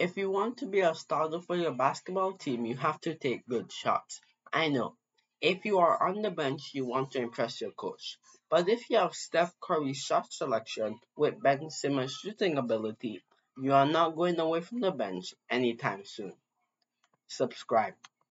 If you want to be a starter for your basketball team, you have to take good shots. I know. If you are on the bench, you want to impress your coach. But if you have Steph Curry's shot selection with Ben Simmons' shooting ability, you are not going away from the bench anytime soon. Subscribe.